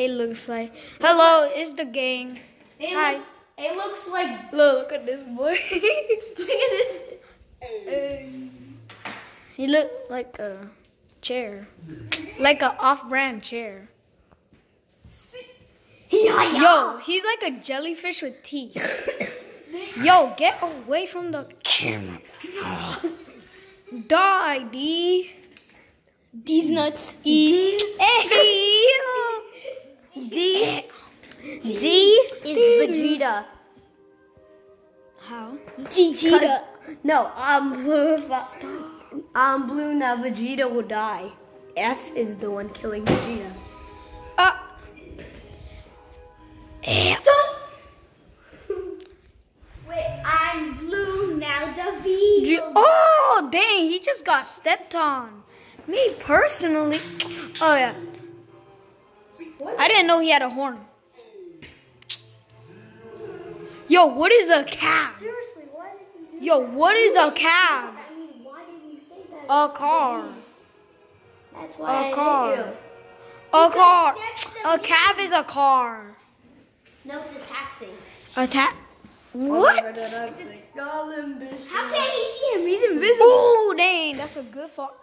It looks like. Hello, it's the gang. It Hi. look- it looks like. Look, look at this boy. Look at this. he looked like a chair, like a off-brand chair. Yo, he's like a jellyfish with teeth. Yo, get away from the camera. Die, D. These nuts. E. Hey, D. D is Vegeta. How? Vegeta. No, I'm blue. I'm blue now. Vegeta will die. F is the one killing Vegeta. Ah. Uh, Wait, I'm blue now. David. G- oh, dang, he just got stepped on. Me personally. Oh, yeah. I didn't know he had a horn. Yo, what is a cab? Seriously, why did you? Yo, what is a cab? I mean, why did you say that? A car. That's A why I hate car. you. A car. A cab is a car. No, it's a taxi. A ta- What? How can he see him? He's mm. invisible. Oh, dang, that's a good thought.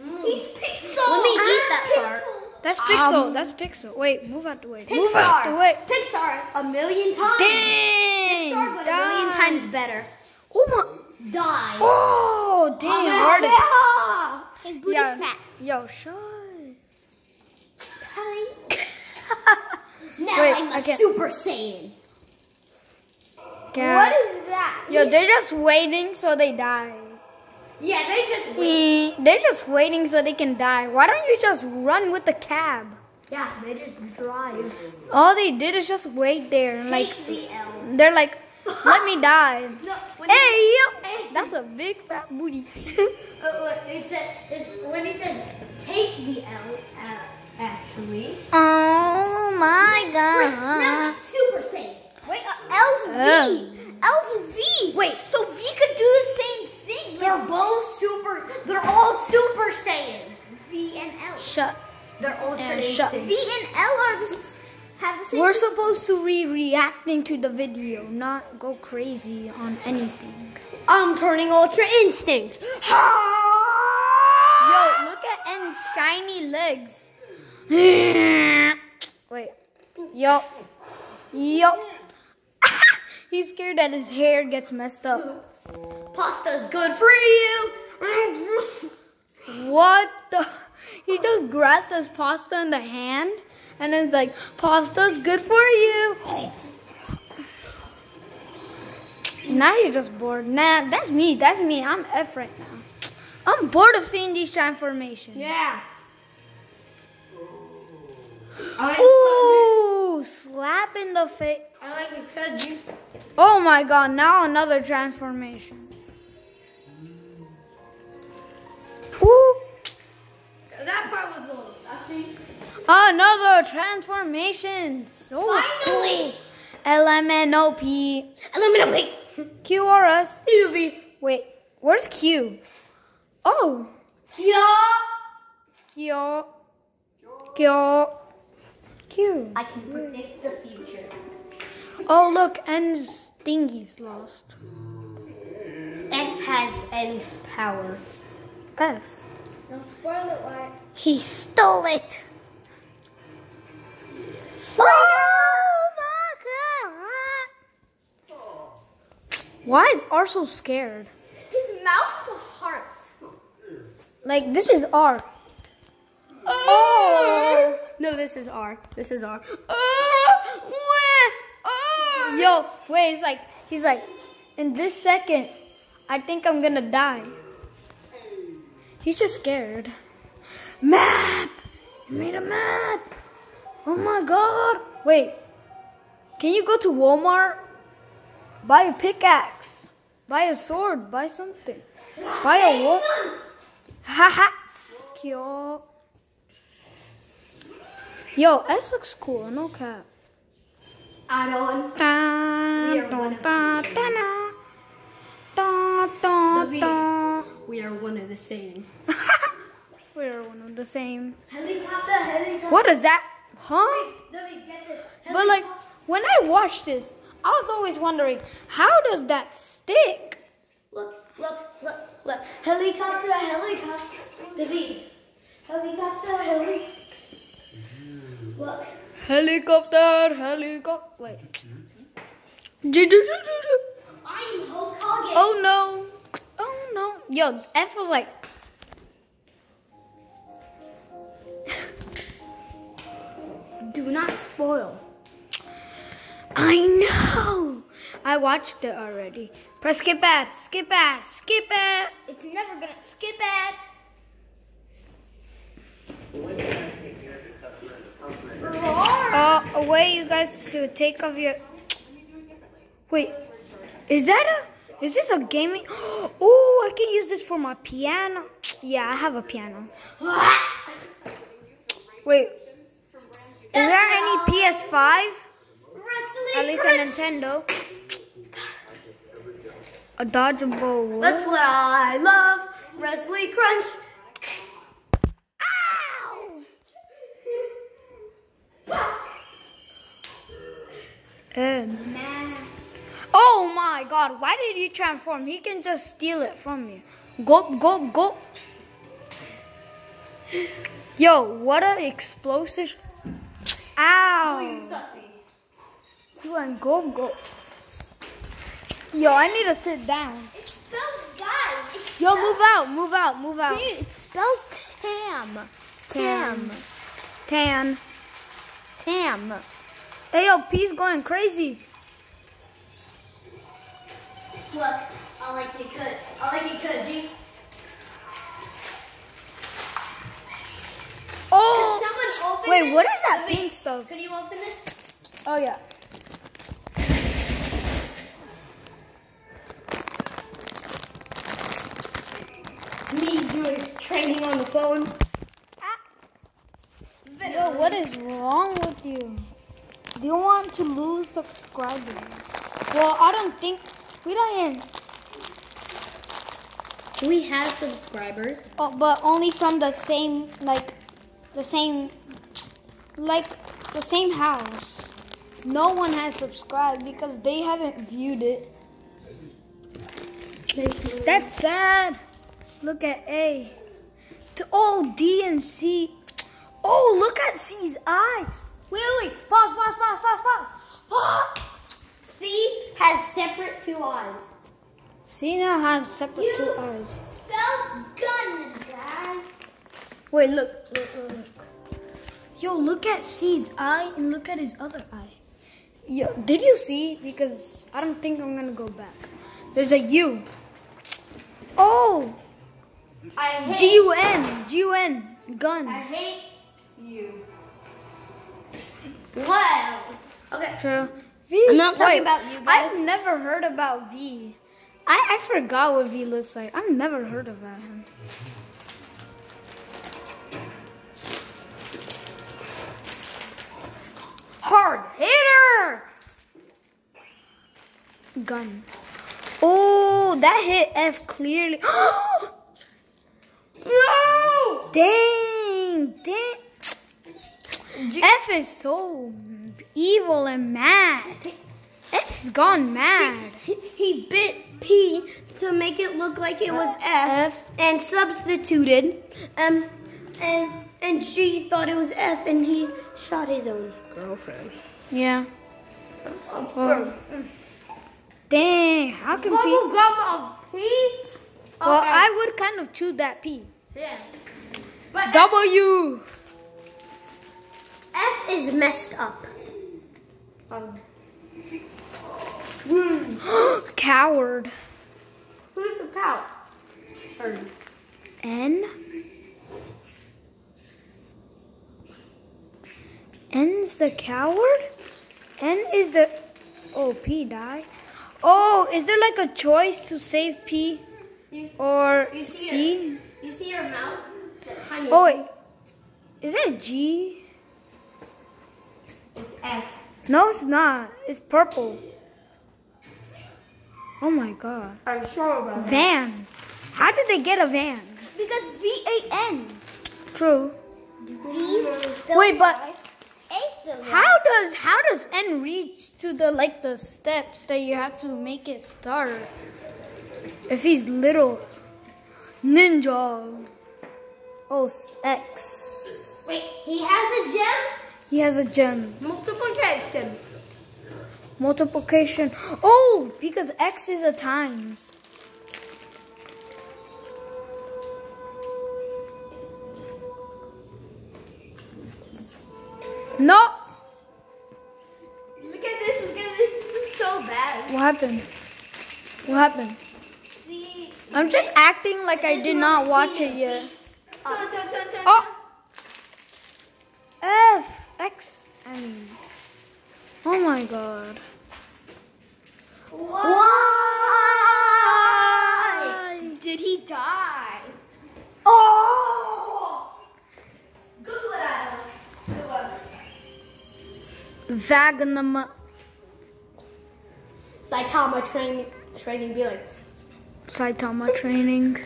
Mm. He's Pixel. Let me eat that part. That's Pixel. Um, That's Pixel. Wait, move out the way. Move Pixar. out the way. Pixar a million times. Dang. Pixar, but a million times better. Oh my. Die. Oh, damn. hard to- His booty's Yeah. fat. Yo, shut. now Wait, I'm a Super Saiyan. God. What is that? Yo, they're just waiting so they die. Yeah, they just Mm, They're just waiting so they can die. Why don't you just run with the cab? Yeah, they just drive. All they did is just wait there and like the L. they're like, let me die. No, Hey he, yo, that's a big fat booty. uh, what it said, it, when he says take the L, uh, actually. oh my Wait, no, Super Saiyan. Wait, uh, L's V. L's V. Wait, so V could do thing. They're both super. They're all Super Saiyan. V and L. Shut. They're ultra shut. V and L are the have the same. We're supposed to be reacting to the video, not go crazy on anything. I'm turning ultra instinct. Yo, look at N's shiny legs. Wait. Yo. Yo. He's scared that his hair gets messed up. Pasta's good for you. What the? He just grabbed this pasta in the hand and it's like, pasta's good for you. Now he's just bored. Nah, that's me. That's me. I'm F right now. I'm bored of seeing these transformations. Yeah. Like, Ooh, slap in the face. I like it you. Oh my god, now another transformation. That part was old. I see. another transformation. So Finally. LMNOP. Let me know, wait. Q or us. UV. Wait, where's Q? Oh, Yeah. Q. Q. Q. I can predict the future. Oh, look, and Stingy's lost. F has N's power. F. Don't spoil it, why? He stole it. Oh my god. Why is R so scared? His mouth is a heart. Like, this is R. Oh! No, this is R. This is R. Yo, wait, he's like, he's like, in this second, I think I'm gonna die. He's just scared. Map! You made a map! Oh my god! Wait, can you go to Walmart? Buy a pickaxe. Buy a sword. Buy something. Buy a wolf. Haha. Yo. Yo, S looks cool. No cap. I don't. Da, We are da, one of the We are one of the same. We're one of the same. Helicopter, helicopter. What is that? Huh? This. But like when I watched this, I was always wondering how does that stick? Look, look, look, look. Helicopter, helicopter. David. Helicopter, heli. Look. Helicopter, helicopter. Wait. I'm Hulk Hogan. Oh no. Yo, F was like. Do not spoil. I know. I watched it already. Press skip ad, skip ad, skip ad. It's never gonna skip ad. Uh, a way you guys to take off your. Wait, is that a? Is this a gaming? Oh, I can use this for my piano. Yeah, I have a piano. Wait, is there any PS5? At least a. Nintendo. A dodgeable. what? That's what I love. Wrestling crunch. Um, Man. Oh my god, why did he transform? He can just steal it from me. Go, go, go. Yo, what a explosive. Ow. You went go, go. Yo, I need to sit down. It spells guys. It Yo, move out, move out, move out. Dude, it spells Tam. Tam. Tan. Tam. Hey, yo, P's going crazy. Look, I like it cut. I like it cut, G. Oh. Can someone open Wait, this? what is that pink stuff? Can you open this? Oh, yeah. Me doing training on the phone. Ah. Yo, what is wrong with you? Do you want to lose subscribers? Well, I don't think we don't even. We have subscribers. Oh, but only from the same, like, the same, like, the same house. No one has subscribed because they haven't viewed it. That's sad. Look at A. To oh D and C. Oh, look at C's eye. Wait, wait, wait. Pause, pause, pause, pause, pause. Pause. C has separate two eyes. C now has separate You- two eyes. Spells gun, guys. Wait, look, look, look, look. Yo, look at C's eye and look at his other eye. Yo, did you see? Because I don't think I'm gonna go back. There's a U. Oh, I hate. G U N, G U N, gun. I hate you. Wow. Okay. True. V. I'm not talking Wait, about you, guys. I've never heard about V. I, I forgot what V looks like. I've never heard about him. Hard hitter. Gun. Oh, that hit F clearly. No. Dang, dang. F is so evil and mad. F's gone mad. He, he bit P to make it look like it was F, and substituted. Um, and and G thought it was F, and he shot his own girlfriend. Yeah. Well, dang, how can P? Bubble gum of P. Well, I would kind of choose that P. Yeah. But W. F is messed up. Um. Coward. Who's the cow? Or N. N's the coward? N is the. Oh, P die. Oh, is there like a choice to save P You- or You see C? You see your mouth? Oh, wait. Is that G? It's F. No, it's not. It's purple. Oh my god. I'm sure about Van. How did they get a van? Because V A N. True. V. Wait, but- A still How does how does N reach to the like the steps that you have to make it start? If he's little, ninja. Oh, X. Wait, he has a gem? He has a gem. Multiplication. Multiplication. Oh, because X is a times. No. Look at this, look at this. This is so bad. What happened? What happened? See? I'm just acting like I did not watch it yet. Oh. God. Why? Did he die? Oh! Good one, Adam. Good one. Vagnum. Saitama training, training be like, Saitama training.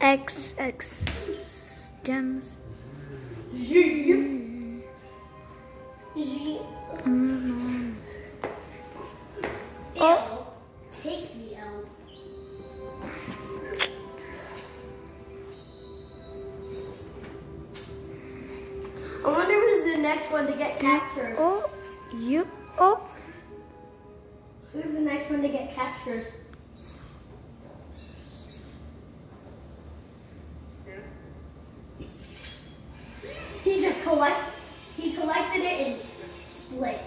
X X gems. G. Mm-hmm. L. Take the L. I wonder who's the next one to get captured. Oh, you. Oh, Who's the next one to get captured? He just collect. He collected it and split,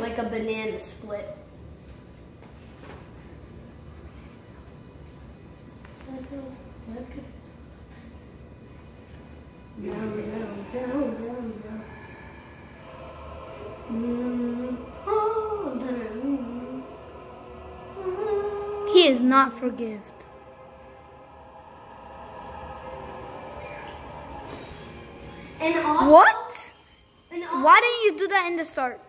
like a banana split. Down, down, down, down, down. Mm. Oh, down. he is not forgiven. And also, What? And Why didn't you do that in the start?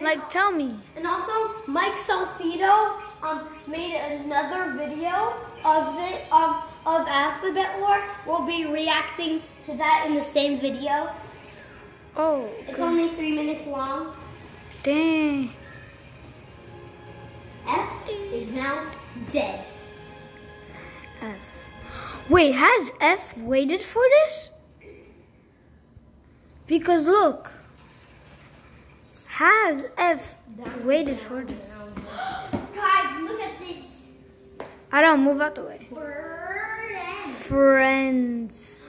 Like, tell me. And also, Mike Salcedo um, made another video of the um, of Alphabet War. We'll be reacting to that in the same video. Oh, It's only three minutes long. dang. F is now dead. F. Wait, has F waited for this? Because look, has F waited for this? Guys, look at this. I don't move out the way. Friends. Friends.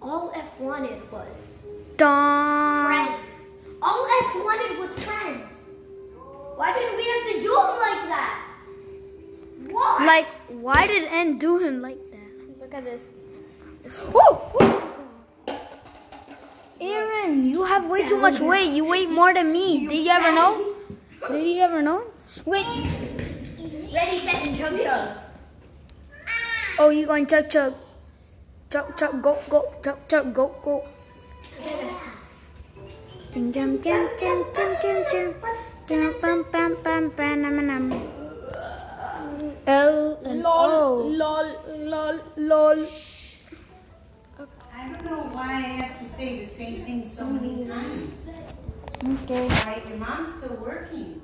All F wanted was Dun. friends. All F wanted was friends. Why did we have to do him like that? Why? Like, why did N do him like that? look at this. Woo! Woo! Aaron, you have way too much weight. You weigh more than me. Did you ever know? Did you ever know? Wait. Ready, set, and chug chug. Oh, you going chug chug. Chug chug go go chug chug go go. Ding dum dum dum dum dum dum. Dum bum bum bum bum num num. L and O. lol, lol. Lol. I don't know why I have to say the same thing so many times. Okay. Right? your mom's still working.